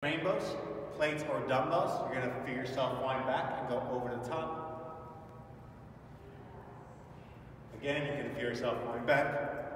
Rainbows, plates or dumbbells, you're gonna feel yourself wind back and go over the top. Again, you can feel yourself wind back,